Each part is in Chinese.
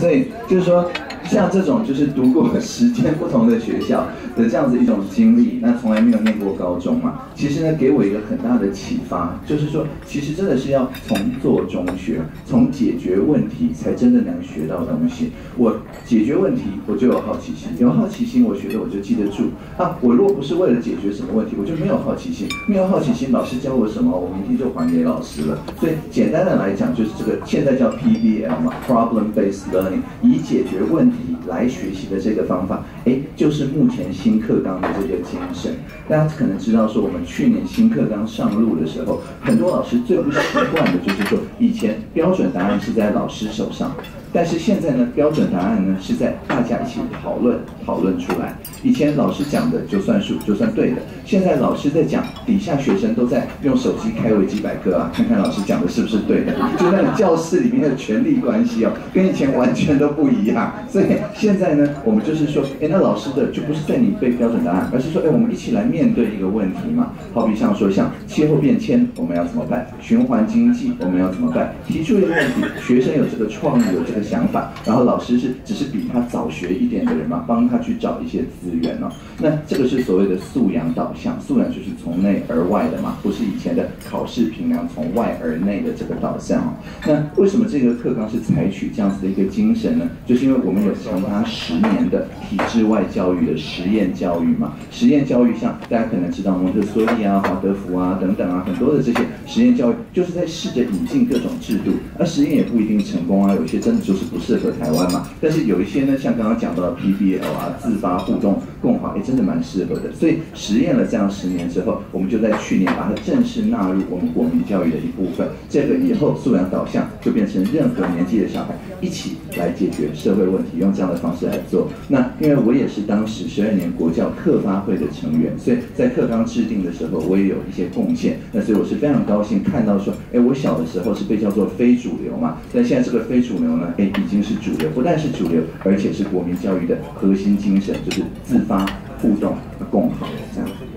所以就是说。像这种就是读过十间不同的学校的这样子一种经历，那从来没有念过高中嘛，其实呢给我一个很大的启发，就是说其实真的是要从做中学，从解决问题才真的能学到东西。我解决问题我就有好奇心，有好奇心我学的我就记得住啊。我如果不是为了解决什么问题，我就没有好奇心，没有好奇心，老师教我什么，我明天就还给老师了。所以简单的来讲，就是这个现在叫 PBL 嘛，Problem Based Learning，以解决问题。来学习的这个方法，哎，就是目前新课纲的这个精神。大家可能知道，说我们去年新课纲上路的时候，很多老师最不习惯的就是说，以前标准答案是在老师手上。但是现在呢，标准答案呢是在大家一起讨论讨论出来。以前老师讲的就算数就算对的，现在老师在讲，底下学生都在用手机开维基百科啊，看看老师讲的是不是对的。就那种教室里面的权力关系哦，跟以前完全都不一样。所以现在呢，我们就是说，那老师的就不是在你背标准答案，而是说，哎，我们一起来面对一个问题嘛。好比像说，像气候变迁，我们要怎么办？循环经济，我们要怎么办？提出一个问题，学生有这个创意，有这个。想法，然后老师是只是比他早学一点的人嘛，帮他去找一些资源哦。那这个是所谓的素养导向，素养就是从内而外的嘛，不是的考试评量从外而内的这个导向哦。那为什么这个课纲是采取这样子的一个精神呢？就是因为我们有长达十年的体制外教育的实验教育嘛。实验教育像大家可能知道蒙特梭利啊、华德福啊等等啊，很多的这些实验教育就是在试着引进各种制度，而实验也不一定成功啊，有些真的就是不适合台湾嘛。但是有一些呢，像刚刚讲到的 PBL 啊、自发互动共华，哎，真的蛮适合的。所以实验了这样十年之后，我们就在去年把它正式纳入我们国民教育的一部分。这个以后素养导向就变成任何年纪的小孩一起来解决社会问题，用这样的方式来做。那因为我也是当时十二年国教课发会的成员，所以在课纲制定的时候，我也有一些贡献。那所以我是非常高兴看到说，哎，我小的时候是被叫做非主流嘛，但现在这个非主流呢，哎，已经是主流，不但是主流，而且是国民教育的核心精神，就是自发、互动、共好这样。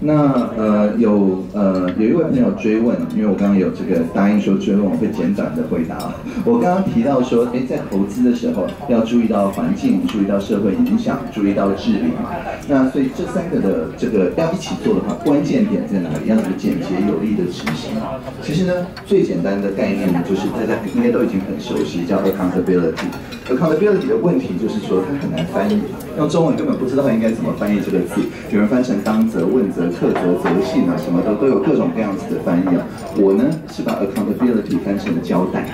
那呃有呃有一位朋友追问，因为我刚刚有这个答应说追问，我会简短的回答。我刚刚提到说，哎，在投资的时候要注意到环境，注意到社会影响，注意到治理嘛。那所以这三个的这个要一起做的话，关键点在哪里？要怎么简洁有力的执行？其实呢，最简单的概念呢就是大家应该都已经很熟悉，叫 accountability。accountability 的问题就是说它很难翻译，用中文根本不知道应该怎么翻译这个字，有人翻成当责、问责。特责责性啊，什么的都有各种各样子的翻译啊。我呢是把 accountability 翻成了交代，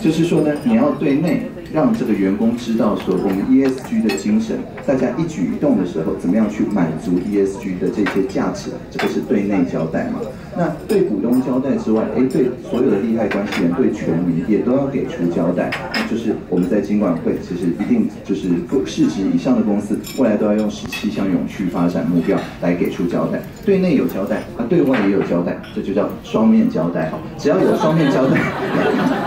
就是说呢，你要对内。让这个员工知道说，我们 ESG 的精神，大家一举一动的时候，怎么样去满足 ESG 的这些价值，这个是对内交代嘛？那对股东交代之外，哎，对所有的利害关系人，对全民也都要给出交代。那就是我们在经管会，其实一定就是市值以上的公司，未来都要用十七项永续发展目标来给出交代。对内有交代，啊，对外也有交代，这就叫双面交代。只要有双面交代，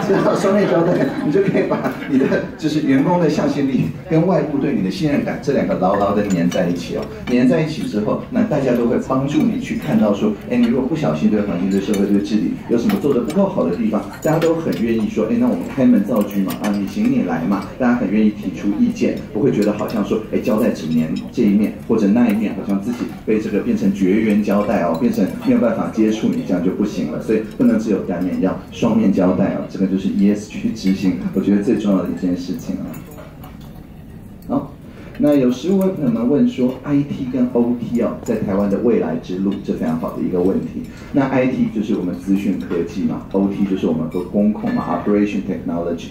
只要双面交代，你就可以把你的。就是员工的向心力跟外部对你的信任感，这两个牢牢的粘在一起哦。粘在一起之后，那大家都会帮助你去看到说，哎，你如果不小心对环境、对社会、对治理有什么做的不够好的地方，大家都很愿意说，哎，那我们开门造车嘛，啊，你行你来嘛，大家很愿意提出意见，不会觉得好像说，哎，交代只粘这一面或者那一面，好像自己被这个变成绝缘交代哦，变成没有办法接触你，这样就不行了。所以不能只有单面，要双面交代哦。这个就是 ESG 执行，我觉得最重要的这件事情啊。好，那有十五位朋友们问说，IT 跟 OT 哦，在台湾的未来之路，这非常好的一个问题。那 IT 就是我们资讯科技嘛，OT 就是我们的工控嘛，Operation Technology。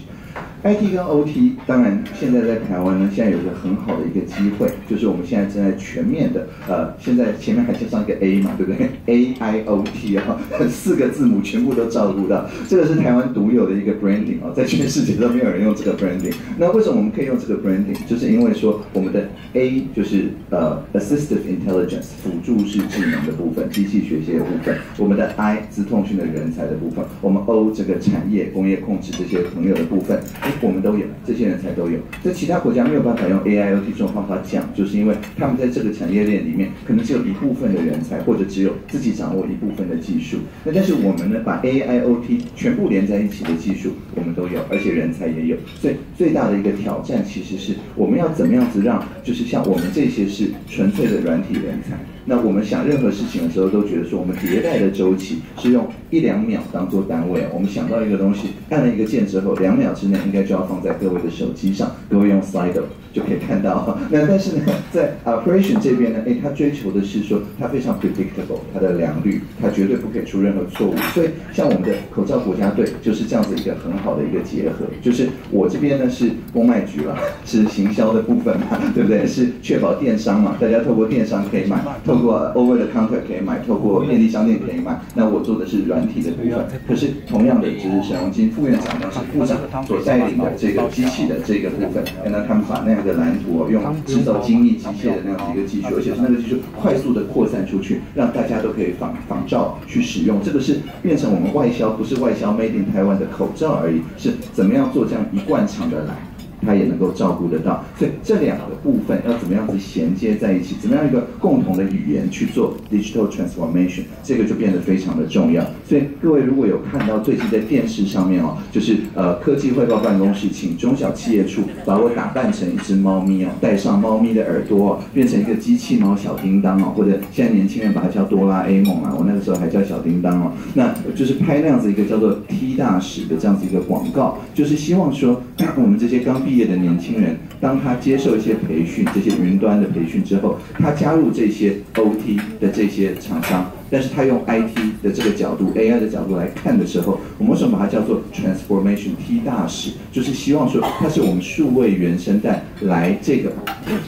I T 跟 O T，当然现在在台湾呢，现在有一个很好的一个机会，就是我们现在正在全面的，呃，现在前面还加上一个 A 嘛，对不对？A I O T 啊，四个字母全部都照顾到，这个是台湾独有的一个 branding 啊，在全世界都没有人用这个 branding。那为什么我们可以用这个 branding？就是因为说我们的 A 就是呃 assistive intelligence 辅助式智能的部分，机器学习的部分；我们的 I 资通讯的人才的部分；我们 O 这个产业工业控制这些朋友的部分。我们都有这些人才都有。在其他国家没有办法用 AIoT 这种方法讲，就是因为他们在这个产业链里面可能只有一部分的人才，或者只有自己掌握一部分的技术。那但是我们呢，把 AIoT 全部连在一起的技术我们都有，而且人才也有。所以最大的一个挑战其实是我们要怎么样子让，就是像我们这些是纯粹的软体人才。那我们想任何事情的时候，都觉得说我们迭代的周期是用一两秒当做单位。我们想到一个东西，按了一个键之后，两秒之内应该就要放在各位的手机上，各位用 Slido 就可以看到。那 但是呢，在 Operation 这边呢，哎，他追求的是说他非常 predictable，它的良率，他绝对不可以出任何错误。所以像我们的口罩国家队就是这样子一个很好的一个结合。就是我这边呢是公卖局了，是行销的部分嘛，对不对？是确保电商嘛，大家透过电商可以买。透透过 over the counter 可以买，透过便利商店可以买。那我做的是软体的部分。可是同样的，就是沈荣金副院长呢是部长所带领的这个机器的这个部分。那他们把那样的蓝图哦，用制造精密机械的那样子一个技术，而且是那个技术快速的扩散出去，让大家都可以仿仿照去使用。这个是变成我们外销，不是外销 made in Taiwan 的口罩而已，是怎么样做这样一贯长的来。它也能够照顾得到，所以这两个部分要怎么样子衔接在一起？怎么样一个共同的语言去做 digital transformation？这个就变得非常的重要。所以各位如果有看到最近在电视上面哦，就是呃科技汇报办公室请中小企业处把我打扮成一只猫咪哦，戴上猫咪的耳朵哦，变成一个机器猫小叮当哦，或者现在年轻人把它叫哆啦 A 梦啊，我那个时候还叫小叮当哦，那就是拍那样子一个叫做 T 大使的这样子一个广告，就是希望说 我们这些刚。毕业的年轻人，当他接受一些培训，这些云端的培训之后，他加入这些 OT 的这些厂商。但是他用 IT 的这个角度，AI 的角度来看的时候，我们为什么把它叫做 transformation T 大使？就是希望说，它是我们数位原生代来这个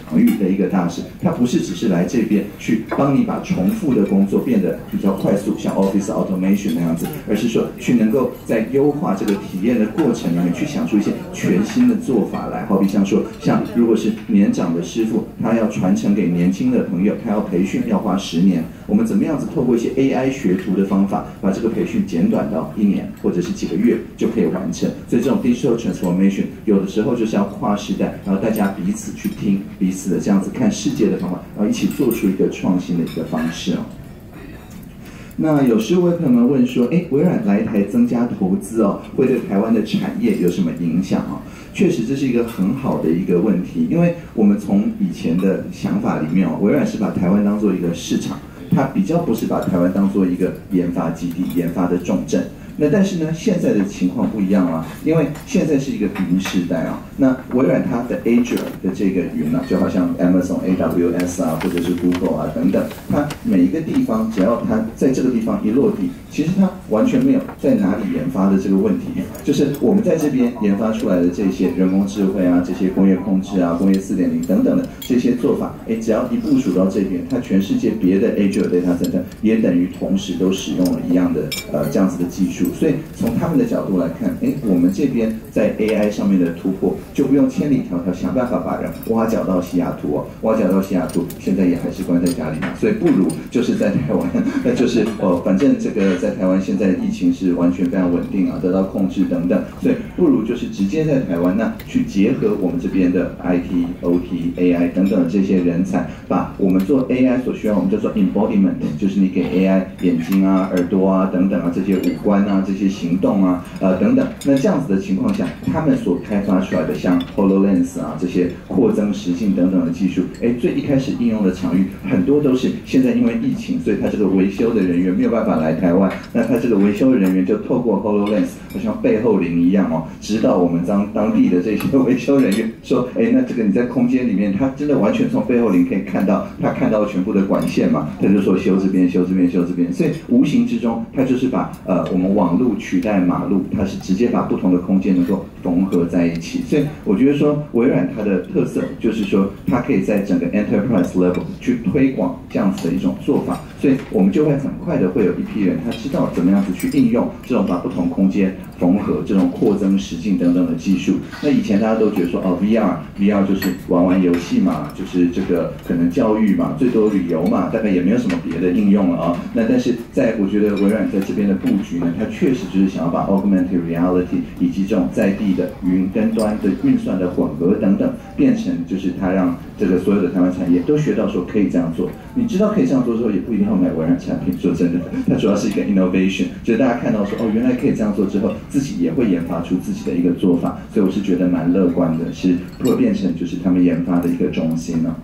场域的一个大使。它不是只是来这边去帮你把重复的工作变得比较快速，像 Office Automation 那样子，而是说去能够在优化这个体验的过程里面，去想出一些全新的做法来。好比像说，像如果是年长的师傅，他要传承给年轻的朋友，他要培训要花十年，我们怎么样子透过一些 AI 学徒的方法，把这个培训简短到一年或者是几个月就可以完成。所以这种 digital transformation 有的时候就是要跨时代，然后大家彼此去听彼此的这样子看世界的方法，然后一起做出一个创新的一个方式哦。那有时位朋友们问说，哎，微软来台增加投资哦，会对台湾的产业有什么影响哦？确实这是一个很好的一个问题，因为我们从以前的想法里面哦，微软是把台湾当做一个市场。它比较不是把台湾当做一个研发基地、研发的重镇。那但是呢，现在的情况不一样啊，因为现在是一个云时代啊。那微软它的 Azure 的这个云呢，就好像 Amazon AWS 啊，或者是 Google 啊等等，它每一个地方只要它在这个地方一落地，其实它完全没有在哪里研发的这个问题。就是我们在这边研发出来的这些人工智慧啊，这些工业控制啊，工业四点零等等的这些做法，哎，只要一部署到这边，它全世界别的 Azure data center 也等于同时都使用了一样的呃这样子的技术。所以从他们的角度来看，哎，我们这边在 AI 上面的突破，就不用千里迢迢想办法把人挖角到西雅图哦，挖角到西雅图，现在也还是关在家里嘛。所以不如就是在台湾，那就是哦，反正这个在台湾现在疫情是完全非常稳定啊，得到控制等等，所以不如就是直接在台湾那去结合我们这边的 IT、OT、AI 等等这些人才，把我们做 AI 所需要，我们叫做 embodiment，就是你给 AI 眼睛啊、耳朵啊等等啊这些五官。啊这些行动啊，呃等等，那这样子的情况下，他们所开发出来的像 Hololens 啊这些扩增实境等等的技术，哎，最一开始应用的场域很多都是现在因为疫情，所以他这个维修的人员没有办法来台湾，那他这个维修人员就透过 Hololens，好像背后灵一样哦，指导我们当当地的这些 维修人员说，哎，那这个你在空间里面，他真的完全从背后灵可以看到，他看到全部的管线嘛，他就说修这边修这边修这边，所以无形之中，他就是把呃我们网路取代马路，它是直接把不同的空间能够缝合在一起。所以我觉得说，微软它的特色就是说，它可以在整个 enterprise level 去推广这样子的一种做法。所以我们就会很快的会有一批人，他知道怎么样子去应用这种把不同空间缝合、这种扩增实境等等的技术。那以前大家都觉得说，哦，VR，VR 就是玩玩游戏嘛，就是这个可能教育嘛，最多旅游嘛，大概也没有什么别的应用了啊。那但是在我觉得微软在这边的布局呢，它确实就是想要把 augmented reality 以及这种在地的云跟端的运算的混合等等，变成这个所有的台湾产业都学到说可以这样做。你知道可以这样做之后，也不一定要买微软产品。说真的，它主要是一个 innovation，就是大家看到说哦，原来可以这样做之后，自己也会研发出自己的一个做法。所以我是觉得蛮乐观的，是会变成就是他们研发的一个中心呢。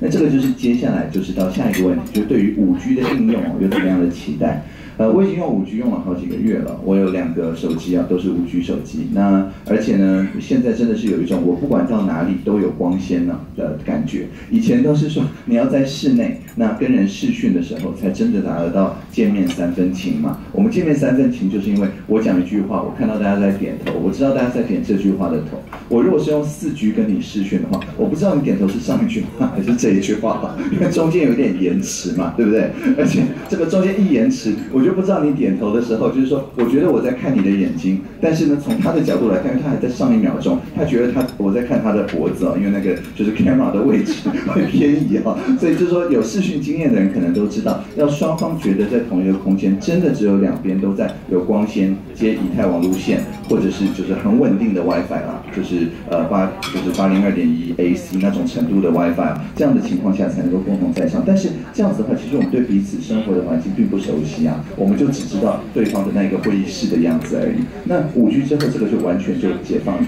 那这个就是接下来就是到下一个问题，就对于五 G 的应用有怎么样的期待？呃，我已经用五 G 用了好几个月了，我有两个手机啊，都是五 G 手机。那而且呢，现在真的是有一种我不管到哪里都有光纤呢的感觉。以前都是说你要在室内，那跟人视讯的时候才真的达得到见面三分情嘛。我们见面三分情，就是因为我讲一句话，我看到大家在点头，我知道大家在点这句话的头。我如果是用四 G 跟你视讯的话，我不知道你点头是上一句话还是这一句话，因为中间有点延迟嘛，对不对？而且这个中间一延迟，我。我就不知道你点头的时候，就是说，我觉得我在看你的眼睛，但是呢，从他的角度来看，他还在上一秒钟，他觉得他我在看他的脖子哦，因为那个就是 camera 的位置会偏移哈，所以就是说有视讯经验的人可能都知道，要双方觉得在同一个空间，真的只有两边都在有光纤接以太网路线，或者是就是很稳定的 WiFi 啦，就是呃八就是八零二点一 AC 那种程度的 WiFi，这样的情况下才能够共同在上。但是这样子的话，其实我们对彼此生活的环境并不熟悉啊。我们就只知道对方的那个会议室的样子而已。那五 G 之后，这个就完全就解放。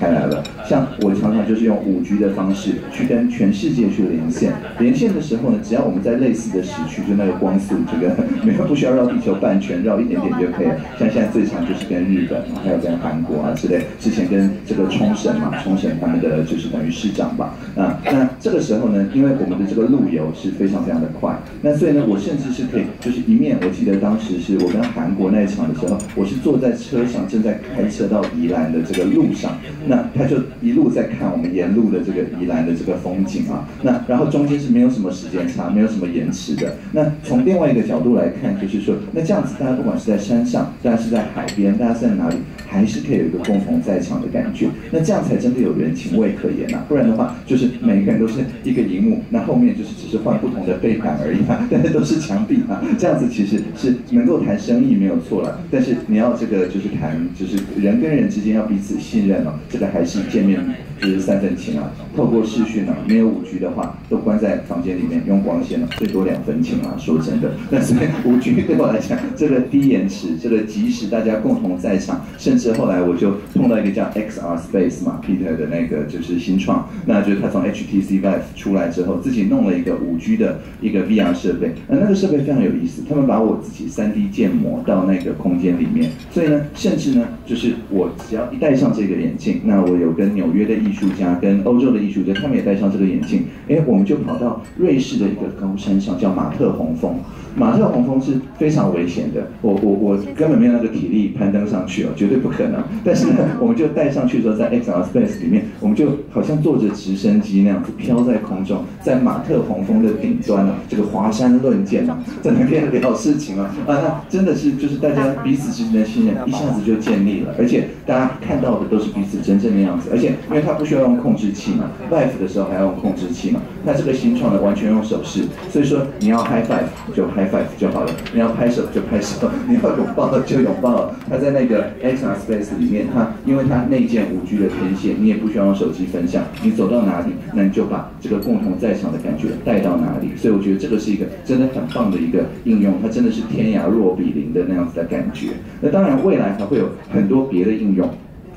开来了，像我常常就是用五 G 的方式去跟全世界去连线。连线的时候呢，只要我们在类似的时区，就那个光速，这个没有不需要绕地球半圈，绕一点点就可以了。像现在最长就是跟日本，还有跟韩国啊之类。之前跟这个冲绳嘛，冲绳他们的就是等于市长吧。啊，那这个时候呢，因为我们的这个路由是非常非常的快，那所以呢，我甚至是可以就是一面，我记得当时是我跟韩国那一场的时候，我是坐在车上正在开车到宜兰的这个路上。那他就一路在看我们沿路的这个宜兰的这个风景啊，那然后中间是没有什么时间差，没有什么延迟的。那从另外一个角度来看，就是说，那这样子大家不管是在山上，大家是在海边，大家是在哪里，还是可以有一个共同在场的感觉。那这样才真的有人情味可言呐，不然的话，就是每个人都是一个荧幕，那后面就是只是换不同的背板而已啊，但是都是墙壁啊，这样子其实是能够谈生意没有错了。但是你要这个就是谈，就是人跟人之间要彼此信任哦，这在还是。见面就是三分情啊，透过视讯啊，没有五 G 的话，都关在房间里面用光纤了，最多两分情啊。说真的，但是 五 G 对我来讲，这个低延迟，这个即使大家共同在场，甚至后来我就碰到一个叫 XR Space 嘛，Peter 的那个就是新创，那就是他从 HTC Vive 出来之后，自己弄了一个五 G 的一个 VR 设备，那那个设备非常有意思，他们把我自己 3D 建模到那个空间里面，所以呢，甚至呢，就是我只要一戴上这个眼镜，那我有。跟纽约的艺术家，跟欧洲的艺术家，他们也戴上这个眼镜，哎，我们就跑到瑞士的一个高山上，叫马特洪峰。马特洪峰是非常危险的，我我我根本没有那个体力攀登上去哦，绝对不可能。但是呢，我们就带上去之后，在 XR Space 里面，我们就好像坐着直升机那样子飘在空中，在马特洪峰的顶端呢，这个华山论剑啊，在那边聊事情啊，啊，那真的是就是大家彼此之间的信任一下子就建立了，而且大家看到的都是彼此真正的样子。而且，因为它不需要用控制器嘛，live 的时候还要用控制器嘛。那这个新创的完全用手势，所以说你要 high five 就 high five 就好了，你要拍手就拍手，你要拥抱就拥抱。它在那个 XR Space 里面，它因为它内建五 G 的天线，你也不需要用手机分享，你走到哪里，那你就把这个共同在场的感觉带到哪里。所以我觉得这个是一个真的很棒的一个应用，它真的是天涯若比邻的那样子的感觉。那当然，未来还会有很多别的应用。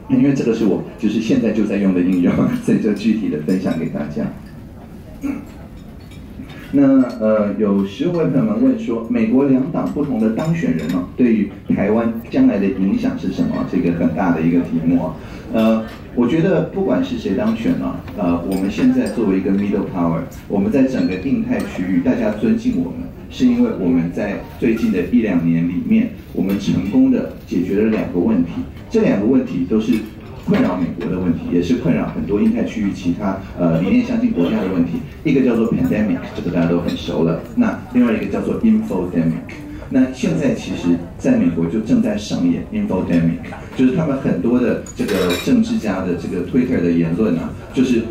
因为这个是我就是现在就在用的应用，所以就具体的分享给大家。那呃，有十位朋友们问说，美国两党不同的当选人呢，对于台湾将来的影响是什么？这个很大的一个题目啊。呃，我觉得不管是谁当选呢，呃，我们现在作为一个 middle power，我们在整个印太区域，大家尊敬我们，是因为我们在最近的一两年里面，我们成功的解决了两个问题。这两个问题都是困扰美国的问题，也是困扰很多印太区域其他呃理念相近国家的问题。一个叫做 pandemic，这个大家都很熟了。那另外一个叫做 infodemic。那现在其实在美国就正在上演 infodemic，就是他们很多的这个政治家的这个 Twitter 的言论啊，就是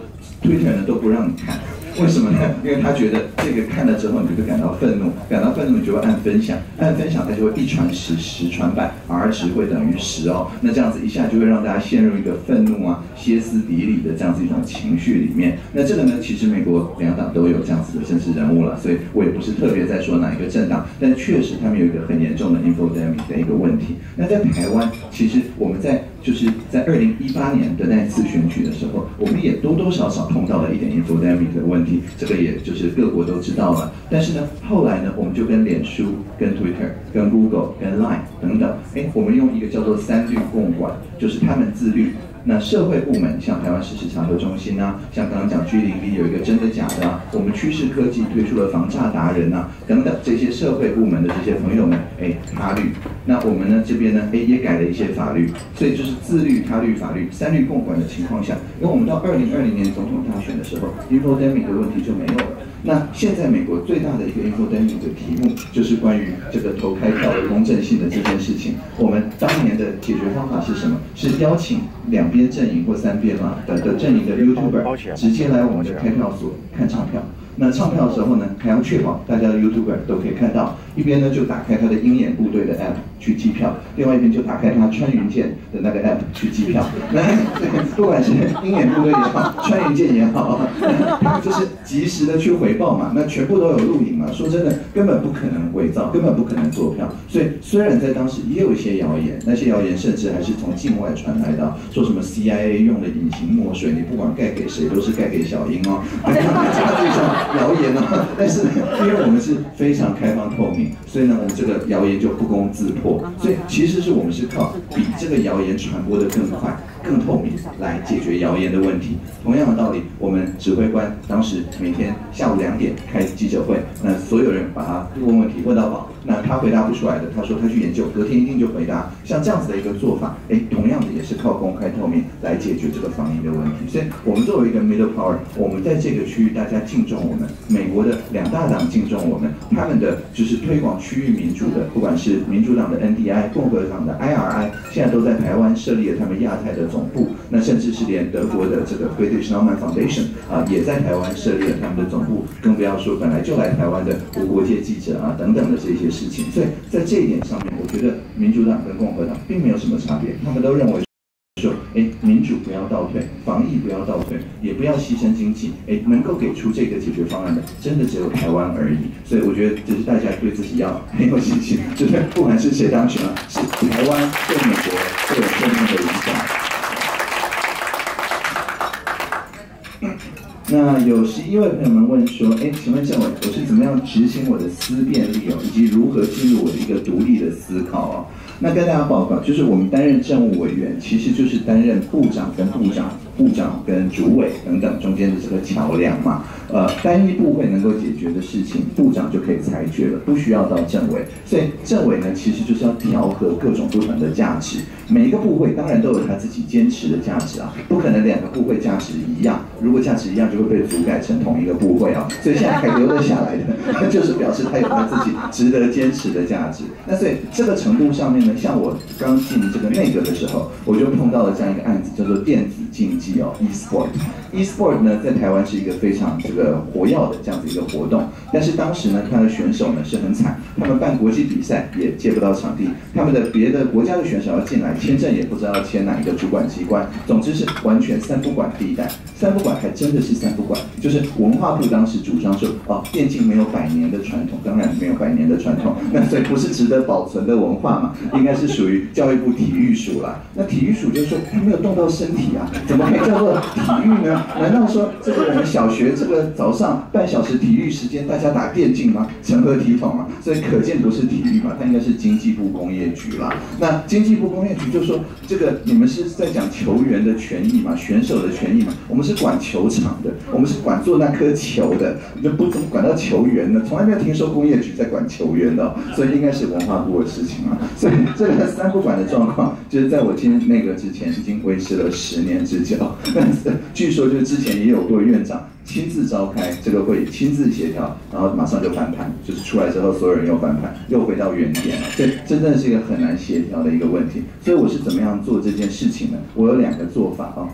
Twitter 呢都不让你看。为什么呢？因为他觉得这个看了之后，你就会感到愤怒，感到愤怒你就会按分享，按分享它就会一传十，十传百，R 值会等于十哦。那这样子一下就会让大家陷入一个愤怒啊、歇斯底里的这样子一种情绪里面。那这个呢，其实美国两党都有这样子的政治人物了，所以我也不是特别在说哪一个政党，但确实他们有一个很严重的 infodemic 的一个问题。那在台湾，其实我们在就是在二零一八年的那次选举的时候，我们也多多少少碰到了一点 infodemic 的问题，这个也就是各国都知道了。但是呢，后来呢，我们就跟脸书、跟 Twitter、跟 Google、跟 Line 等等，哎，我们用一个叫做三律共管，就是他们自律。那社会部门像台湾事实查核中心啊，像刚刚讲居零里有一个真的假的，我们趋势科技推出了防诈达人啊，等等这些社会部门的这些朋友们，哎，他律。那我们呢这边呢，哎也改了一些法律，所以就是自律、他律、法律三律共管的情况下，因为我们到二零二零年总统大选的时候，infodemic 的问题就没有了。那现在美国最大的一个 infodemic 的题目，就是关于这个投开票的公正性的这件事情。我们当年的解决方法是什么？是邀请两边阵营或三边嘛的的阵营的 YouTuber 直接来我们的开票所看唱票。那唱票的时候呢，还要确保大家的 YouTuber 都可以看到。一边呢就打开他的鹰眼部队的 App 去计票，另外一边就打开他穿云箭的那个 App 去计票。那 不管是鹰眼部队也好，穿云箭也好，就是及时的去回报嘛。那全部都有录影嘛。说真的，根本不可能伪造，根本不可能做票。所以虽然在当时也有一些谣言，那些谣言甚至还是从境外传来的，说什么 CIA 用的隐形墨水，你不管盖给谁都是盖给小英哦。这种谣言呢，但是因为我们是非常开放透明。所以呢，我们这个谣言就不攻自破。所以其实是我们是靠比这个谣言传播的更快。更透明来解决谣言的问题。同样的道理，我们指挥官当时每天下午两点开记者会，那所有人把他问问题问到饱，那他回答不出来的，他说他去研究，隔天一定就回答。像这样子的一个做法，哎，同样的也是靠公开透明来解决这个防疫的问题。所以，我们作为一个 middle power，我们在这个区域大家敬重我们，美国的两大党敬重我们，他们的就是推广区域民主的，不管是民主党的 NDI，共和党的 IRI，现在都在台湾设立了他们亚太的。总部，那甚至是连德国的这个 British Norman Foundation 啊，也在台湾设立了他们的总部，更不要说本来就来台湾的无国界记者啊等等的这些事情。所以在这一点上面，我觉得民主党跟共和党并没有什么差别，他们都认为说，哎，民主不要倒退，防疫不要倒退，也不要牺牲经济，哎，能够给出这个解决方案的，真的只有台湾而已。所以我觉得，这是大家对自己要很有信心，就是不管是谁当选了，是台湾对美国都有正面的影响。那有十一位朋友们问说，哎，请问政委，我是怎么样执行我的思辨力哦，以及如何进入我的一个独立的思考哦？那跟大家报告，就是我们担任政务委员，其实就是担任部长跟部长、部长跟主委等等中间的这个桥梁嘛。呃，单一部会能够解决的事情，部长就可以裁决了，不需要到政委。所以政委呢，其实就是要调和各种不同的价值。每一个部会当然都有他自己坚持的价值啊，不可能两个部会价值一样。如果价值一样，就会被组改成同一个部会啊。所以现在还留了下来的，那 就是表示他有他自己值得坚持的价值。那所以这个程度上面呢？像我刚进这个内阁的时候，我就碰到了这样一个案子，叫做电子竞技哦，e-sport。e-sport 呢，在台湾是一个非常这个活跃的这样子一个活动。但是当时呢，他的选手呢是很惨，他们办国际比赛也借不到场地，他们的别的国家的选手要进来，签证也不知道签哪一个主管机关。总之是完全三不管地带。三不管还真的是三不管，就是文化部当时主张说，哦，电竞没有百年的传统，当然没有百年的传统，那所以不是值得保存的文化嘛，应该是属于教育部体育署啦。那体育署就说，他没有动到身体啊，怎么叫做体育呢？难道说这个我们小学这个早上半小时体育时间，大家打电竞吗？成何体统啊？所以可见不是体育嘛，它应该是经济部工业局啦。那经济部工业局就说，这个你们是在讲球员的权益嘛，选手的权益嘛，我们是。管球场的，我们是管做那颗球的，就不怎么管到球员呢？从来没有听说工业局在管球员的，所以应该是文化部的事情啊。所以这个三不管的状况，就是在我进那个之前已经维持了十年之久。道。但是据说就是之前也有过院长亲自召开这个会，亲自协调，然后马上就翻盘，就是出来之后所有人又翻盘，又回到原点了。这真正是一个很难协调的一个问题。所以我是怎么样做这件事情呢？我有两个做法啊。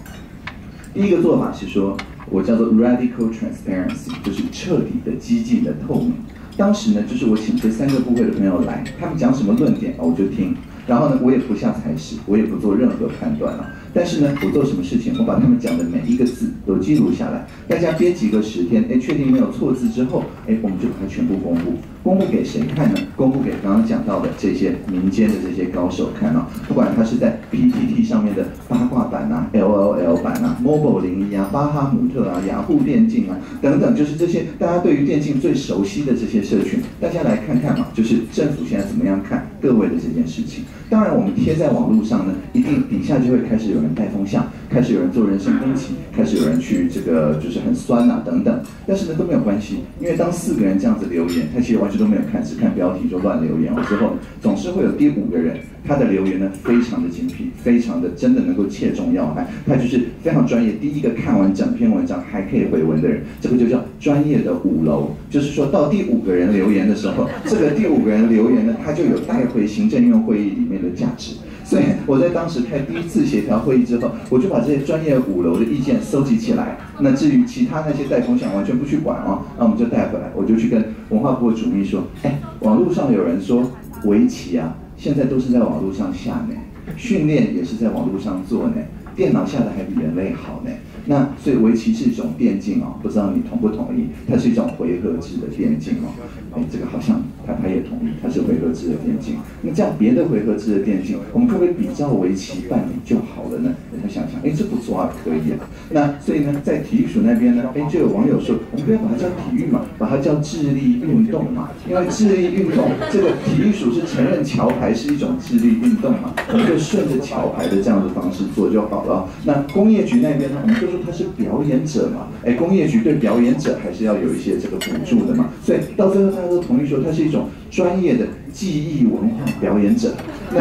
第一个做法是说，我叫做 radical transparency，就是彻底的、激进的透明。当时呢，就是我请这三个部会的朋友来，他们讲什么论点啊，我就听。然后呢，我也不下采使，我也不做任何判断了。但是呢，我做什么事情，我把他们讲的每一个字都记录下来。大家编辑个十天，哎，确定没有错字之后，哎，我们就把它全部公布。公布给谁看呢？公布给刚刚讲到的这些民间的这些高手看啊。不管他是在 PPT 上面的八卦版啊、LOL 版啊、Mobile 零一啊、巴哈姆特啊、雅虎电竞啊等等，就是这些大家对于电竞最熟悉的这些社群，大家来看看嘛，就是政府现在怎么样看各位的这件事情。当然，我们贴在网络上呢，一定底下就会开始有人带风向，开始有人做人身攻击，开始有人去这个就是很酸呐等等。但是呢都没有关系，因为当四个人这样子留言，他其实完全都没有看，只看标题就乱留言了之后，总是会有第五个人，他的留言呢非常的精辟，非常的真的能够切中要害，他就是非常专业。第一个看完整篇文章还可以回文的人，这个就叫专业的五楼。就是说到第五个人留言的时候，这个第五个人留言呢，他就有带回行政院会议里面。的价值，所以我在当时开第一次协调会议之后，我就把这些专业五楼的意见收集起来。那至于其他那些带风向，完全不去管哦，那我们就带回来。我就去跟文化部的主秘说：“哎，网络上有人说围棋啊，现在都是在网络上下呢，训练也是在网络上做呢，电脑下的还比人类好呢。那所以围棋是一种电竞哦，不知道你同不同意？它是一种回合制的电竞哦。哎，这个好像。”他他也同意，它是回合制的电竞。那这样别的回合制的电竞，我们可不可以比照围棋办理就好了呢？他想想，哎，这不错啊，可以啊。那所以呢，在体育署那边呢，哎，就有网友说，我们不要把它叫体育嘛，把它叫智力运动嘛，因为智力运动这个体育署是承认桥牌是一种智力运动嘛，我们就顺着桥牌的这样的方式做就好。啊那工业局那边呢，我们就说他是表演者嘛，哎，工业局对表演者还是要有一些这个补助的嘛，所以到最后大家都同意说，他是一种。专业的记忆文化表演者，那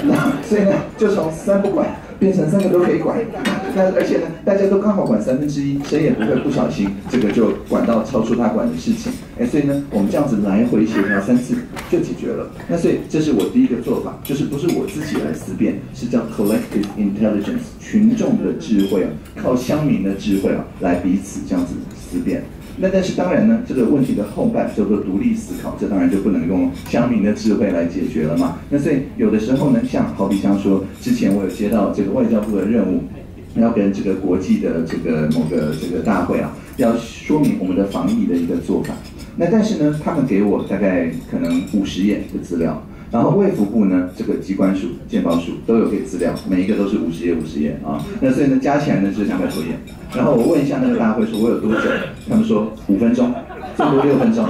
那所以呢，就从三不管变成三个都可以管，那而且呢，大家都刚好管三分之一，谁也不会不小心这个就管到超出他管的事情，哎，所以呢，我们这样子来回协调三次就解决了。那所以这是我第一个做法，就是不是我自己来思辨，是叫 collective intelligence 群众的智慧啊，靠乡民的智慧啊，来彼此这样子思辨。那但是当然呢，这个问题的后半叫做独立思考，这当然就不能用乡民的智慧来解决了嘛。那所以有的时候呢，像好比像说，之前我有接到这个外交部的任务，要跟这个国际的这个某个这个大会啊，要说明我们的防疫的一个做法。那但是呢，他们给我大概可能五十页的资料。然后卫福部呢，这个机关署、健保署都有给资料，每一个都是五十页、五十页啊。那所以呢，加起来呢是两百多页。然后我问一下那个大会说，我有多久？他们说五分钟，最多六分钟。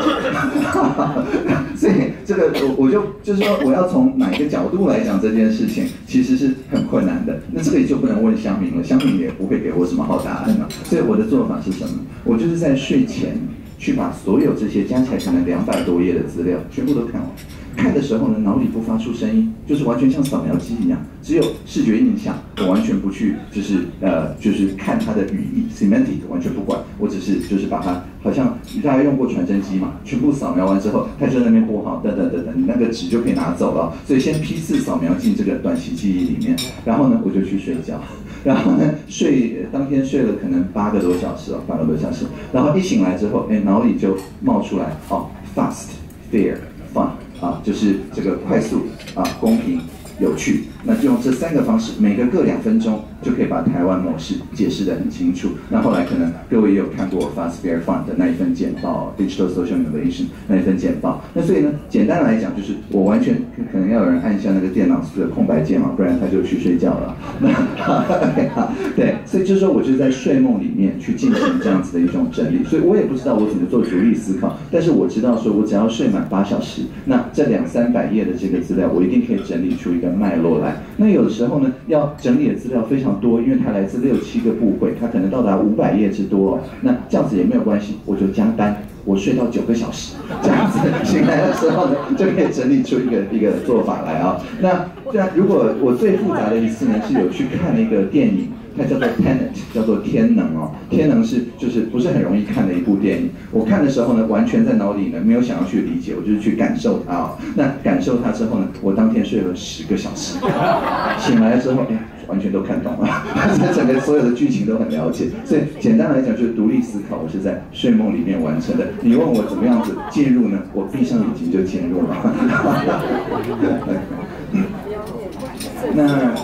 所以这个我我就就是说，我要从哪一个角度来讲这件事情，其实是很困难的。那这个就不能问乡民了，乡民也不会给我什么好答案了。所以我的做法是什么？我就是在睡前去把所有这些加起来可能两百多页的资料全部都看完。看的时候呢，脑里不发出声音，就是完全像扫描机一样，只有视觉印象，我完全不去，就是呃，就是看它的语义，semantic 完全不管，我只是就是把它，好像大家用过传真机嘛，全部扫描完之后，它就在那边拨号，等等等等，你那个纸就可以拿走了，所以先批次扫描进这个短期记忆里面，然后呢，我就去睡觉，然后呢，睡当天睡了可能八个多小时啊，八个多小时，然后一醒来之后，哎，脑里就冒出来，哦，fast，fair，fun。啊，就是这个快速啊，公平。有趣，那就用这三个方式，每个各两分钟就可以把台湾模式解释得很清楚。那后来可能各位也有看过 Fast Fair Fun 的那一份简报，Digital Social Innovation 那一份简报。那所以呢，简单来讲就是我完全可能要有人按下那个电脑的空白键嘛，不然他就去睡觉了。那 对，所以就是说我就在睡梦里面去进行这样子的一种整理。所以我也不知道我怎么做独立思考，但是我知道说我只要睡满八小时，那这两三百页的这个资料，我一定可以整理出一。脉络来，那有的时候呢，要整理的资料非常多，因为它来自六七个部会，它可能到达五百页之多哦。那这样子也没有关系，我就加班，我睡到九个小时，这样子 醒来的时候呢，就可以整理出一个一个做法来啊。那这样，如果我最复杂的一次呢，是有去看了一个电影。它叫做 Tenet，叫做天能哦。天能是就是不是很容易看的一部电影。我看的时候呢，完全在脑里呢没有想要去理解，我就是去感受它哦。那感受它之后呢，我当天睡了十个小时，醒来之后，哎，完全都看懂了，这整个所有的剧情都很了解。所以简单来讲，就是独立思考，我是在睡梦里面完成的。你问我怎么样子进入呢？我闭上眼睛就进入了。那。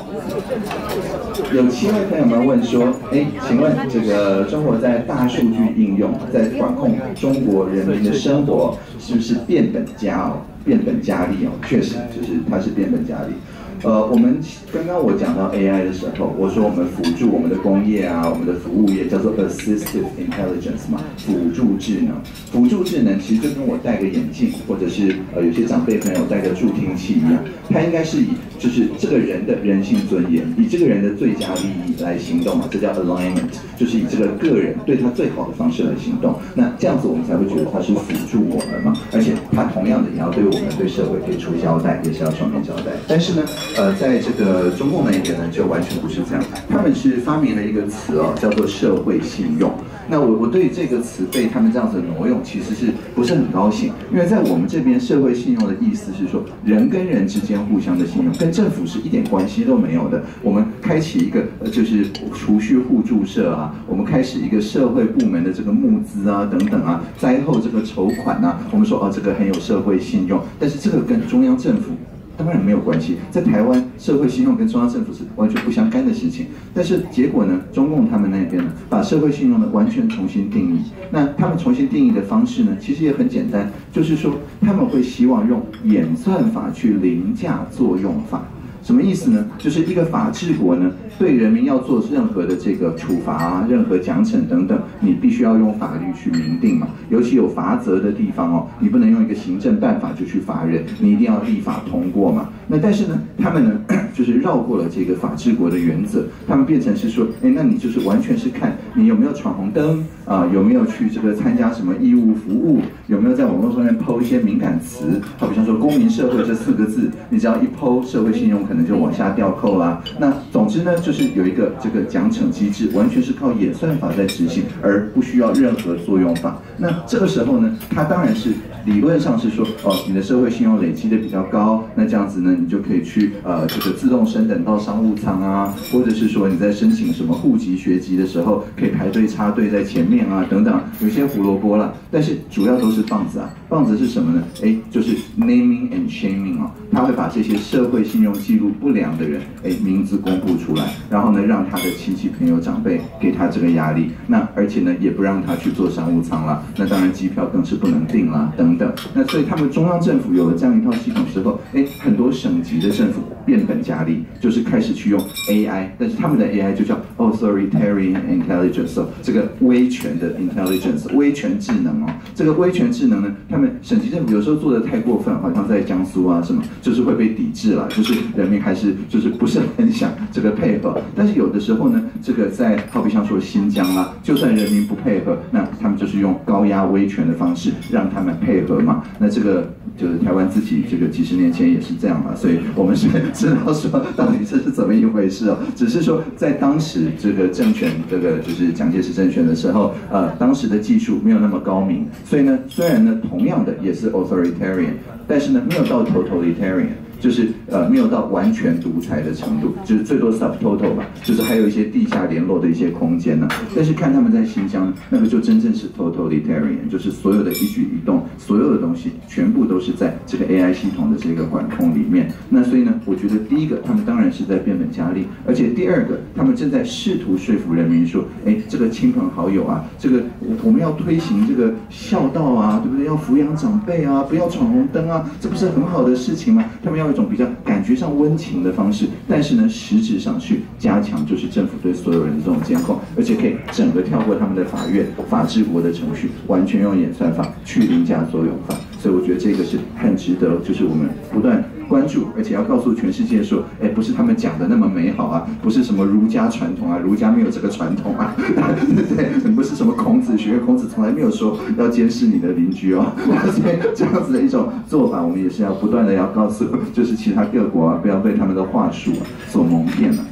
有七位朋友们问说，哎，请问这个中国在大数据应用，在管控中国人民的生活，是不是变本加哦，变本加厉哦？确实，就是它是变本加厉。呃，我们刚刚我讲到 AI 的时候，我说我们辅助我们的工业啊，我们的服务业叫做 assistive intelligence 嘛，辅助智能。辅助智能其实就跟我戴个眼镜，或者是呃有些长辈朋友戴个助听器一样，它应该是以就是这个人的人性尊严，以这个人的最佳利益来行动嘛，这叫 alignment，就是以这个个人对他最好的方式来行动。那这样子我们才会觉得他是辅助我们嘛，而且他同样的也要对我们对社会给出交代，也是要双面交代。但是呢。呃，在这个中共那边呢，就完全不是这样。他们是发明了一个词哦，叫做社会信用。那我我对这个词被他们这样子挪用，其实是不是很高兴？因为在我们这边，社会信用的意思是说，人跟人之间互相的信用，跟政府是一点关系都没有的。我们开启一个呃，就是储蓄互助社啊，我们开始一个社会部门的这个募资啊，等等啊，灾后这个筹款呐，我们说哦，这个很有社会信用。但是这个跟中央政府。当然没有关系，在台湾社会信用跟中央政府是完全不相干的事情。但是结果呢，中共他们那边呢，把社会信用呢完全重新定义。那他们重新定义的方式呢，其实也很简单，就是说他们会希望用演算法去凌驾作用法。什么意思呢？就是一个法治国呢，对人民要做任何的这个处罚啊，任何奖惩等等，你必须要用法律去明定嘛。尤其有罚则的地方哦，你不能用一个行政办法就去罚人，你一定要立法通过嘛。那但是呢，他们呢，就是绕过了这个法治国的原则，他们变成是说，哎，那你就是完全是看你有没有闯红灯啊，有没有去这个参加什么义务服务，有没有在网络上面抛一些敏感词，好比方说公民社会这四个字，你只要一抛社会信用。可能就往下掉扣啦。那总之呢，就就是有一个这个奖惩机制，完全是靠演算法在执行，而不需要任何作用法。那这个时候呢，它当然是理论上是说，哦，你的社会信用累积的比较高，那这样子呢，你就可以去呃这个自动升等到商务舱啊，或者是说你在申请什么户籍学籍的时候，可以排队插队在前面啊，等等，有些胡萝卜了。但是主要都是棒子啊，棒子是什么呢？哎，就是 naming and shaming 哦，他会把这些社会信用记录。不良的人，哎，名字公布出来，然后呢，让他的亲戚朋友长辈给他这个压力，那而且呢，也不让他去做商务舱了，那当然机票更是不能订了，等等。那所以他们中央政府有了这样一套系统之后，哎，很多省级的政府变本加厉，就是开始去用 AI，但是他们的 AI 就叫 authoritarian intelligence，这个威权的 intelligence，威权智能哦，这个威权智能呢，他们省级政府有时候做的太过分，好像在江苏啊什么，就是会被抵制了，就是人民。还是就是不是很想这个配合，但是有的时候呢，这个在好比像说新疆啦，就算人民不配合，那他们就是用高压威权的方式让他们配合嘛。那这个就是台湾自己这个几十年前也是这样嘛，所以我们是 知道说到底这是怎么一回事哦。只是说在当时这个政权这个就是蒋介石政权的时候，呃，当时的技术没有那么高明，所以呢，虽然呢同样的也是 authoritarian，但是呢没有到 totalitarian。就是呃没有到完全独裁的程度，就是最多 subtotal 吧，就是还有一些地下联络的一些空间呢。但是看他们在新疆，那个就真正是 totalitarian，就是所有的一举一动，所有的东西全部都是在这个 AI 系统的这个管控里面。那所以呢，我觉得第一个，他们当然是在变本加厉，而且第二个，他们正在试图说服人民说，哎，这个亲朋好友啊，这个我们要推行这个孝道啊，对不对？要抚养长辈啊，不要闯红灯啊，这不是很好的事情吗？他们要。一种比较感觉上温情的方式，但是呢，实质上去加强就是政府对所有人的这种监控，而且可以整个跳过他们的法院、法治国的程序，完全用演算法去凌驾所有法。所以我觉得这个是很值得，就是我们不断关注，而且要告诉全世界说，哎，不是他们讲的那么美好啊，不是什么儒家传统啊，儒家没有这个传统啊，对，不是什么孔子学，孔子从来没有说要监视你的邻居哦，所以这样子的一种做法，我们也是要不断的要告诉，就是其他各国啊，不要被他们的话术所蒙骗了。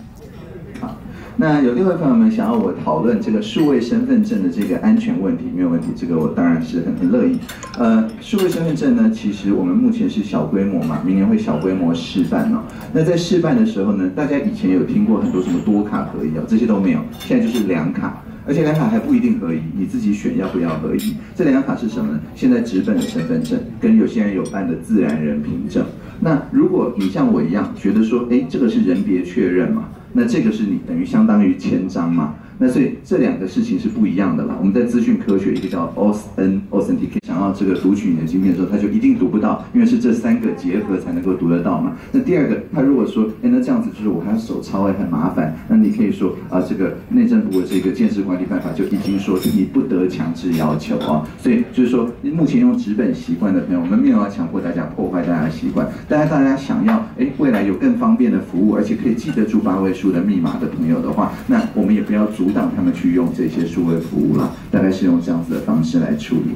那有六位朋友们想要我讨论这个数位身份证的这个安全问题，没有问题，这个我当然是很很乐意。呃，数位身份证呢，其实我们目前是小规模嘛，明年会小规模示范哦。那在示范的时候呢，大家以前有听过很多什么多卡合一哦，这些都没有，现在就是两卡，而且两卡还不一定合一，你自己选要不要合一。这两卡是什么呢？现在纸本的身份证跟有些人有办的自然人凭证。那如果你像我一样觉得说，哎，这个是人别确认嘛？那这个是你等于相当于千张嘛？那所以这两个事情是不一样的了。我们在资讯科学一个叫 OSN Authentic，想要这个读取你的芯片的时候，他就一定读不到，因为是这三个结合才能够读得到嘛。那第二个，他如果说，哎，那这样子就是我还要手抄，哎，很麻烦。那你可以说啊，这个内政部的这个建设管理办法就已经说你不得强制要求啊。所以就是说，目前用纸本习惯的朋友，我们没有要强迫大家破坏大家的习惯。大家大家想要，哎，未来有更方便的服务，而且可以记得住八位数的密码的朋友的话，那我们也不要阻。让他们去用这些数位服务了，大概是用这样子的方式来处理。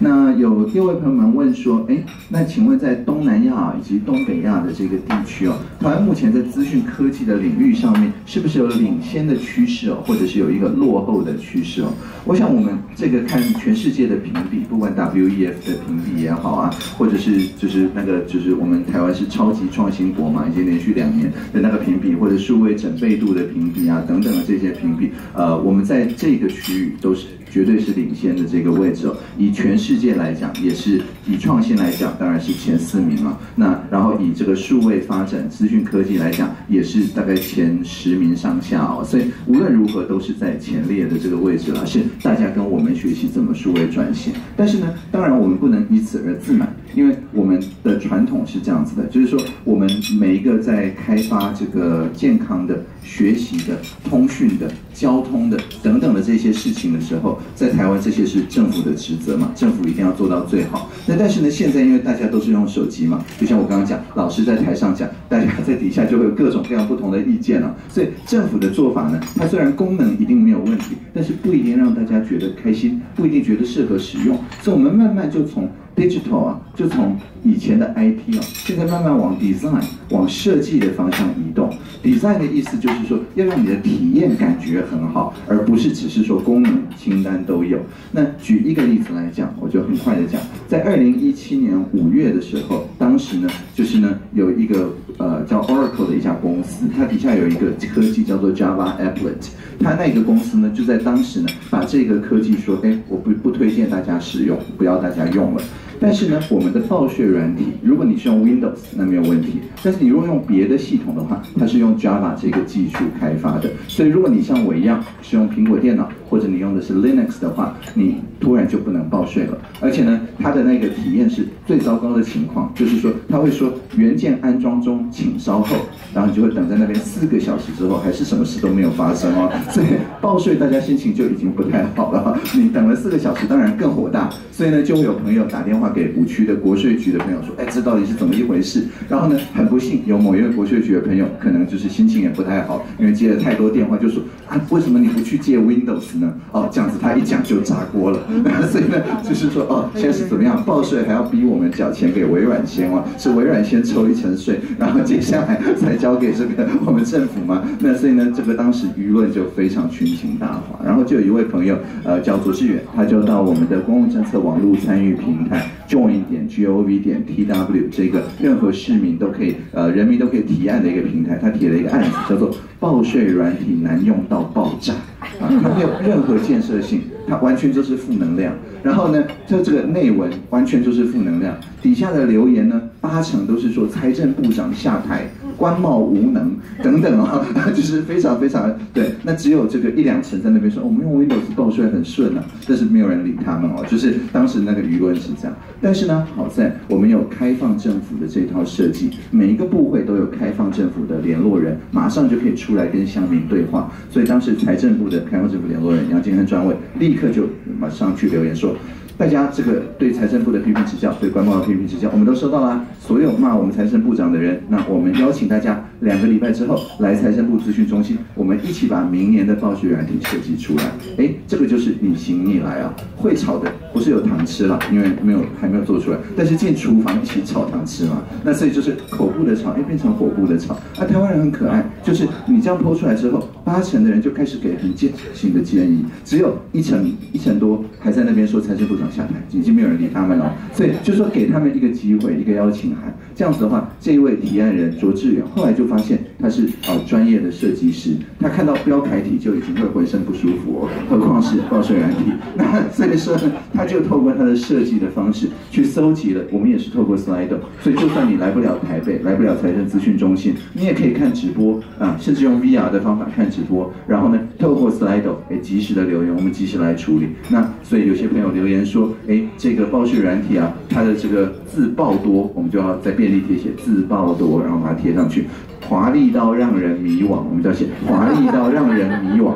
那有第二位朋友们问说，哎，那请问在东南亚以及东北亚的这个地区哦，台湾目前在资讯科技的领域上面，是不是有领先的趋势哦，或者是有一个落后的趋势哦？我想我们这个看全世界的评比，不管 WEF 的评比也好啊，或者是就是那个就是我们台湾是超级创新国嘛，已经连续两年的那个评比，或者数位整备度的评比啊等等的这些评比，呃，我们在这个区域都是。绝对是领先的这个位置哦，以全世界来讲，也是以创新来讲，当然是前四名了。那然后以这个数位发展、资讯科技来讲，也是大概前十名上下哦。所以无论如何都是在前列的这个位置了，是大家跟我们学习怎么数位转型。但是呢，当然我们不能以此而自满，因为我们的传统是这样子的，就是说我们每一个在开发这个健康的、学习的、通讯的、交通的等等的这些事情的时候。在台湾，这些是政府的职责嘛？政府一定要做到最好。那但是呢，现在因为大家都是用手机嘛，就像我刚刚讲，老师在台上讲，大家在底下就会有各种各样不同的意见了。所以政府的做法呢，它虽然功能一定没有问题，但是不一定让大家觉得开心，不一定觉得适合使用。所以我们慢慢就从 digital 啊，就从以前的 IT 啊，现在慢慢往 design、往设计的方向移动。design 的意思就是说，要让你的体验感觉很好，而不是只是说功能清单都有。那举一个例子来讲，我就很快的讲，在二零一七年五月的时候，当时呢，就是呢有一个呃叫 Oracle 的一家公司，它底下有一个科技叫做 Java Applet，它那个公司呢就在当时呢把这个科技说，哎，我不不推荐大家使用，不要大家用了。但是呢，我们的报税软体，如果你是用 Windows，那没有问题。但是你如果用别的系统的话，它是用 Java 这个技术开发的。所以如果你像我一样是用苹果电脑，或者你用的是 Linux 的话，你突然就不能报税了。而且呢，它的那个体验是最糟糕的情况，就是说它会说原件安装中，请稍后，然后你就会等在那边四个小时之后，还是什么事都没有发生哦。所以报税大家心情就已经不太好了。你等了四个小时，当然更火大。所以呢，就会有朋友打电话。给五区的国税局的朋友说，哎，这到底是怎么一回事？然后呢，很不幸有某一位国税局的朋友，可能就是心情也不太好，因为接了太多电话，就说啊，为什么你不去借 Windows 呢？哦，这样子他一讲就炸锅了。所以呢，就是说哦，现在是怎么样？报税还要逼我们缴钱给微软先吗？是微软先抽一层税，然后接下来才交给这个我们政府吗？那所以呢，这个当时舆论就非常群情大哗。然后就有一位朋友，呃，叫左志远，他就到我们的公共政策网络参与平台。Join 点 gov 点 tw 这个任何市民都可以，呃，人民都可以提案的一个平台，他提了一个案子，叫做报税软体难用到爆炸，啊，它没有任何建设性，它完全就是负能量。然后呢，这这个内文完全就是负能量，底下的留言呢，八成都是说财政部长下台。官帽无能等等啊，就是非常非常对。那只有这个一两层在那边说，我们用 Windows 报税很顺啊，但是没有人理他们哦。就是当时那个舆论是这样。但是呢，好在我们有开放政府的这套设计，每一个部会都有开放政府的联络人，马上就可以出来跟乡民对话。所以当时财政部的开放政府联络人杨金亨专委立刻就马上去留言说。大家这个对财政部的批评指教，对官报的批评指教，我们都收到了。所有骂我们财政部长的人，那我们邀请大家两个礼拜之后来财政部资讯中心，我们一起把明年的报税软体设计出来。哎，这个就是你行你来啊！会炒的不是有糖吃了，因为没有还没有做出来，但是进厨房一起炒糖吃嘛。那所以就是口部的炒，哎，变成火部的炒。啊，台湾人很可爱，就是你这样剖出来之后，八成的人就开始给很建性的建议，只有一成一成多还在那边说财政部长下台，已经没有人理他们了。所以就说给他们一个机会，一个邀请函。这样子的话，这一位提案人卓志远后来就发现他是哦专业的设计师，他看到标楷体就已经会浑身不舒服哦，何况是报税软体。那所以说，他就透过他的设计的方式去搜集了。我们也是透过 Slido，所以就算你来不了台北，来不了财政资讯中心，你也可以看直播啊，甚至用 VR 的方法看直播。然后呢，透过 Slido 哎及时的留言，我们及时来处理。那所以有些朋友留言说，哎，这个报税软体啊，它的这个字爆多，我们就要在便利贴写字爆多，然后把它贴上去，华丽到让人迷惘，我们就要写华丽到让人迷惘。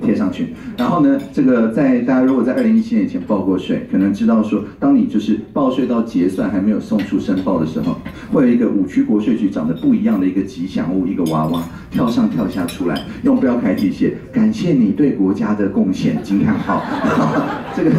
贴上去，然后呢，这个在大家如果在二零一七年以前报过税，可能知道说，当你就是报税到结算还没有送出申报的时候，会有一个五区国税局长得不一样的一个吉祥物，一个娃娃跳上跳下出来，用标楷体写感谢你对国家的贡献，惊叹号，这个。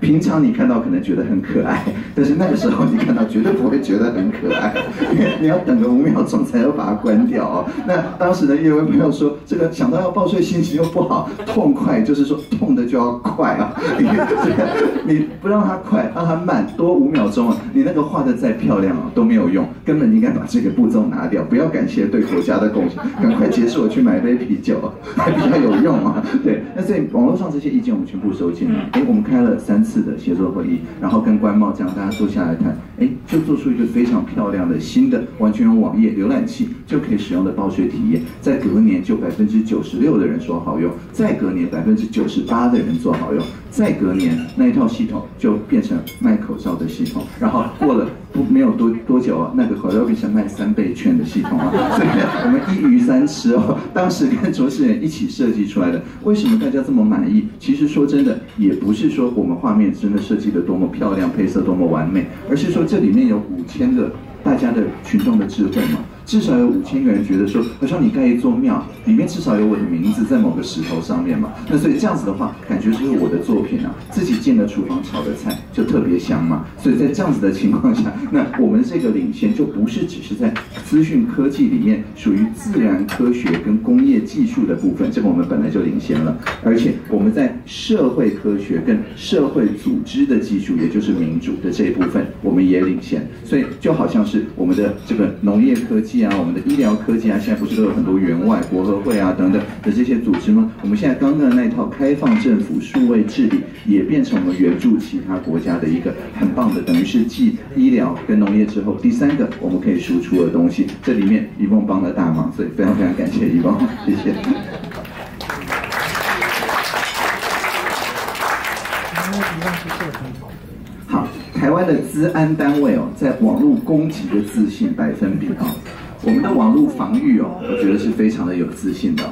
平常你看到可能觉得很可爱，但是那个时候你看到绝对不会觉得很可爱，因 为你要等个五秒钟才要把它关掉哦。那当时呢，有位朋友说，这个想到要报税心情又不好，痛快就是说痛的就要快啊，你不让它快，让它慢，多五秒钟啊，你那个画的再漂亮啊都没有用，根本应该把这个步骤拿掉，不要感谢对国家的贡献，赶快结束，我去买杯啤酒还比较有用啊。对，那所以网络上这些意见我们全部收进来，哎，我们开了三。次的协作会议，然后跟官贸这样大家坐下来谈，哎，就做出一个非常漂亮的新的，完全用网页浏览器就可以使用的报税体验。在隔年就百分之九十六的人说好用，再隔年百分之九十八的人做好用，再隔年那一套系统就变成卖口罩的系统，然后过了不没有多多久啊，那个口罩变成卖三倍券的系统啊，所以我们一鱼三吃哦。当时跟主持人一起设计出来的，为什么大家这么满意？其实说真的，也不是说我们画。面真的设计的多么漂亮，配色多么完美，而是说这里面有五千个大家的群众的智慧嘛。至少有五千个人觉得说，好像你盖一座庙，里面至少有我的名字在某个石头上面嘛。那所以这样子的话，感觉就是我的作品啊，自己建的厨房炒的菜就特别香嘛。所以在这样子的情况下，那我们这个领先就不是只是在资讯科技里面属于自然科学跟工业技术的部分，这个我们本来就领先了，而且我们在社会科学跟社会组织的技术，也就是民主的这一部分，我们也领先。所以就好像是我们的这个农业科技。啊，我们的医疗科技啊，现在不是都有很多员外、国合会啊等等的这些组织吗？我们现在刚刚的那一套开放政府数位治理，也变成我们援助其他国家的一个很棒的，等于是继医疗跟农业之后第三个我们可以输出的东西。这里面一梦帮了大忙，所以非常非常感谢一梦，谢谢。好。台湾的资安单位哦，在网络攻击的自信百分比啊，我们的网络防御哦，我觉得是非常的有自信的。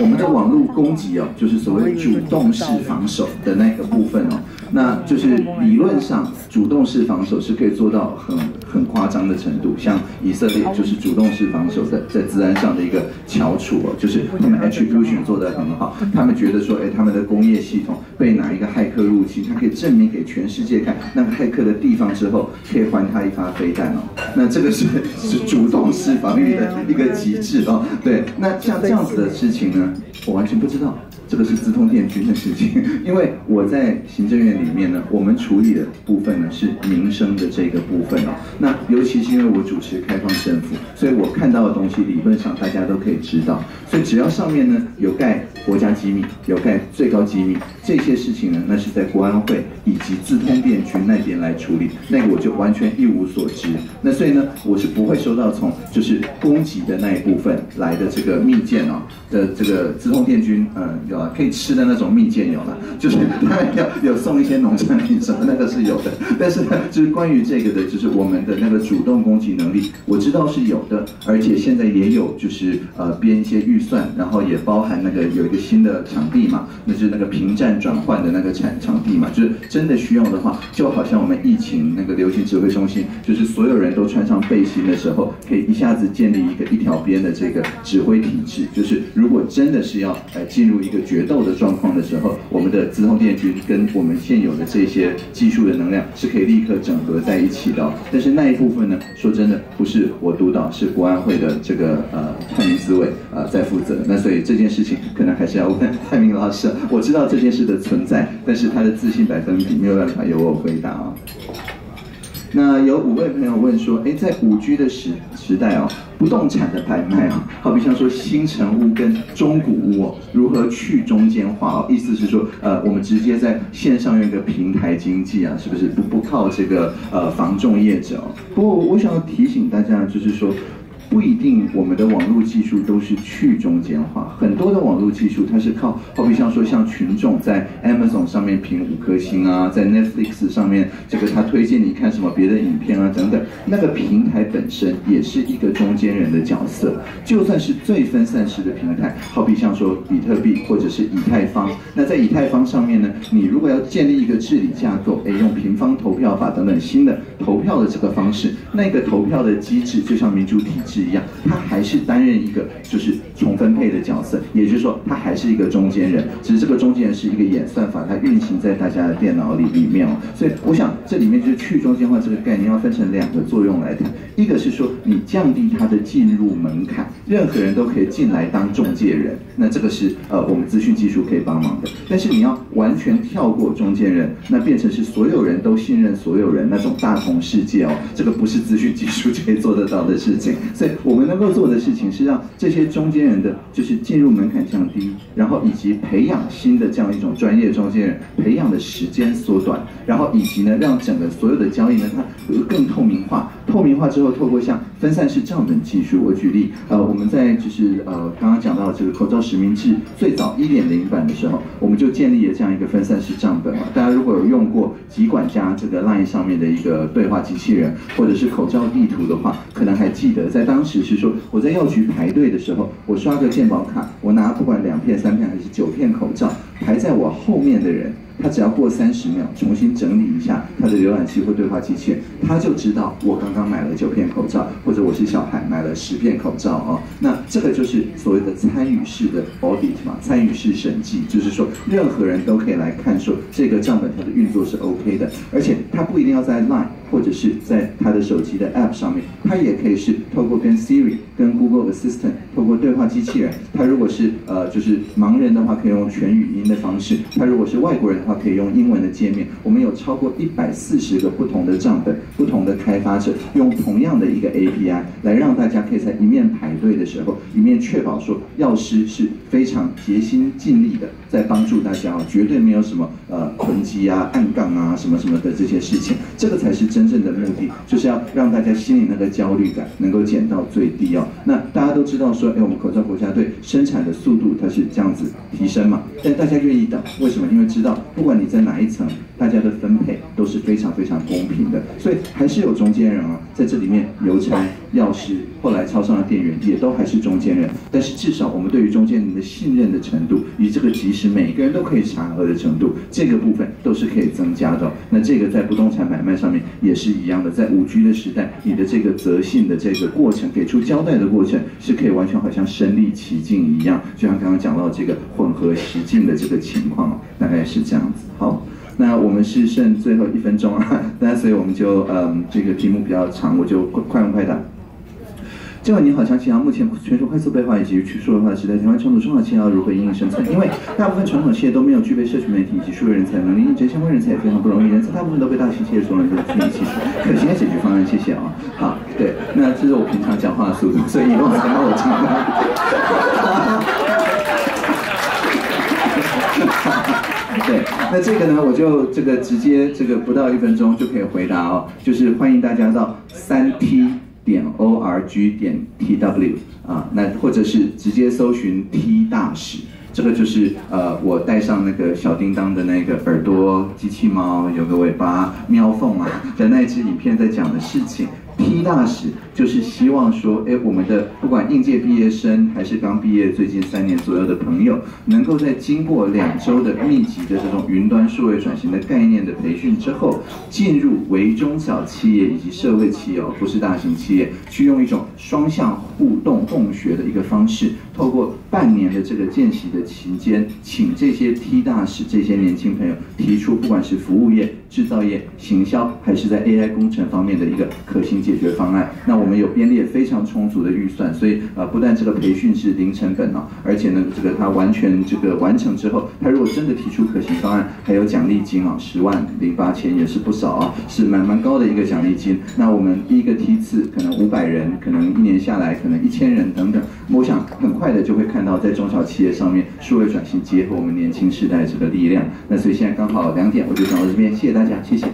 我们的网络攻击哦，就是所谓主动式防守的那个部分哦，那就是理论上主动式防守是可以做到很很夸张的程度，像以色列就是主动式防守在在治安上的一个翘楚哦，就是他们 attribution 做得很好，他们觉得说，哎，他们的工业系统被哪一个骇客入侵，他可以证明给全世界看那个骇客的地方之后，可以还他一发飞弹哦，那这个是是主动式防御的一个极致哦，对，那像这样子的事情呢？我完全不知道。这个是资通电军的事情，因为我在行政院里面呢，我们处理的部分呢是民生的这个部分哦。那尤其是因为我主持开放政府，所以我看到的东西理论上大家都可以知道。所以只要上面呢有盖国家机密，有盖最高机密，这些事情呢，那是在国安会以及自通电军那边来处理，那个我就完全一无所知。那所以呢，我是不会收到从就是攻击的那一部分来的这个密件哦的这个自通电军，嗯，有。了，可以吃的那种蜜饯有了，就是当然有有送一些农产品什么那个是有的，但是呢，就是关于这个的，就是我们的那个主动攻击能力，我知道是有的，而且现在也有就是呃编一些预算，然后也包含那个有一个新的场地嘛，那就是那个平站转换的那个场场地嘛，就是真的需要的话，就好像我们疫情那个流行指挥中心，就是所有人都穿上背心的时候，可以一下子建立一个一条边的这个指挥体制，就是如果真的是要呃进入一个决斗的状况的时候，我们的自动电军跟我们现有的这些技术的能量是可以立刻整合在一起的。但是那一部分呢，说真的不是我督导，是国安会的这个呃蔡明思维呃在负责。那所以这件事情可能还是要问蔡明老师。我知道这件事的存在，但是他的自信百分比没有办法由我回答啊。那有五位朋友问说，哎，在五 G 的时时代哦，不动产的拍卖啊，好比像说新城屋跟中古屋哦，如何去中间化哦？意思是说，呃，我们直接在线上用一个平台经济啊，是不是不不靠这个呃房仲业者哦？不过我想要提醒大家，就是说。不一定，我们的网络技术都是去中间化。很多的网络技术，它是靠，好比像说，像群众在 Amazon 上面评五颗星啊，在 Netflix 上面，这个他推荐你看什么别的影片啊等等，那个平台本身也是一个中间人的角色。就算是最分散式的平台，好比像说比特币或者是以太坊，那在以太坊上面呢，你如果要建立一个治理架构，哎，用平方投票法等等新的投票的这个方式，那个投票的机制就像民主体制。是一样，他还是担任一个就是重分配的角色，也就是说，他还是一个中间人，只是这个中间人是一个演算法，它运行在大家的电脑里里面哦。所以，我想这里面就是去中间化这个概念要分成两个作用来谈，一个是说你降低它的进入门槛，任何人都可以进来当中介人，那这个是呃我们资讯技术可以帮忙的。但是你要完全跳过中间人，那变成是所有人都信任所有人那种大同世界哦，这个不是资讯技术可以做得到的事情。我们能够做的事情是让这些中间人的就是进入门槛降低，然后以及培养新的这样一种专业中间人，培养的时间缩短，然后以及呢让整个所有的交易呢它更透明化。透明化之后，透过像分散式账本技术，我举例，呃，我们在就是呃刚刚讲到这个口罩实名制最早一点零版的时候，我们就建立了这样一个分散式账本嘛。大家如果有用过集管家这个 LINE 上面的一个对话机器人，或者是口罩地图的话，可能还记得在当时是说我在药局排队的时候，我刷个健保卡，我拿不管两片、三片还是九片口罩，排在我后面的人。他只要过三十秒，重新整理一下他的浏览器或对话机器人，他就知道我刚刚买了九片口罩，或者我是小孩买了十片口罩哦。那这个就是所谓的参与式的 audit 嘛，参与式审计，就是说任何人都可以来看说这个账本它的运作是 OK 的，而且它不一定要在 Line 或者是在他的手机的 App 上面，他也可以是透过跟 Siri、跟 Google Assistant 透过对话机器人。他如果是呃就是盲人的话，可以用全语音的方式；他如果是外国人的。话可以用英文的界面，我们有超过一百四十个不同的账本，不同的开发者用同样的一个 API 来让大家可以在一面排队的时候，一面确保说药师是非常竭心尽力的在帮助大家哦，绝对没有什么呃囤积啊、暗杠啊什么什么的这些事情，这个才是真真正的目的，就是要让大家心里那个焦虑感能够减到最低哦。那大家都知道说，哎，我们口罩国家队生产的速度它是这样子提升嘛，但大家愿意等，为什么？因为知道。不管你在哪一层，大家的分配都是非常非常公平的，所以还是有中间人啊，在这里面邮差、药师，后来超商的店员也都还是中间人。但是至少我们对于中间人的信任的程度，以这个即使每个人都可以查核的程度，这个部分都是可以增加的。那这个在不动产买卖上面也是一样的，在五 G 的时代，你的这个择信的这个过程，给出交代的过程，是可以完全好像身临其境一样，就像刚刚讲到这个混合实境的这个情况，大概是这样子。好，那我们是剩最后一分钟啊，那所以我们就嗯，这个题目比较长，我就快快问快答。这位你好，想请问目前全球快速变化以及去数字化的时代，台湾传统中小企业要如何应对生存？因为大部分传统企业都没有具备社群媒体以及数位人才能力，应征相关人才也非常不容易，人才大部分都被大型企业所能够进行吸收。可行的解决方案，谢谢啊。好，对，那这是我平常讲话的速度，所以以后才让我听到。对，那这个呢，我就这个直接这个不到一分钟就可以回答哦，就是欢迎大家到三 T 点 O R G 点 T W 啊，那或者是直接搜寻 T 大使这个就是呃，我戴上那个小叮当的那个耳朵，机器猫有个尾巴，喵凤啊的那支影片在讲的事情。P 大使就是希望说，哎，我们的不管应届毕业生还是刚毕业最近三年左右的朋友，能够在经过两周的密集的这种云端数位转型的概念的培训之后，进入为中小企业以及社会企业，不是大型企业，去用一种双向互动共学的一个方式，透过半年的这个见习的期间，请这些 T 大使这些年轻朋友提出，不管是服务业、制造业、行销，还是在 AI 工程方面的一个可行。解决方案，那我们有编列非常充足的预算，所以呃，不但这个培训是零成本哦，而且呢，这个他完全这个完成之后，他如果真的提出可行方案，还有奖励金啊，十万零八千也是不少啊，是蛮蛮高的一个奖励金。那我们第一个梯次可能五百人，可能一年下来可能一千人等等，我想很快快的就会看到在中小企业上面数位转型结合我们年轻世代这个力量。那所以现在刚好两点，我就讲到这边，谢谢大家，谢谢。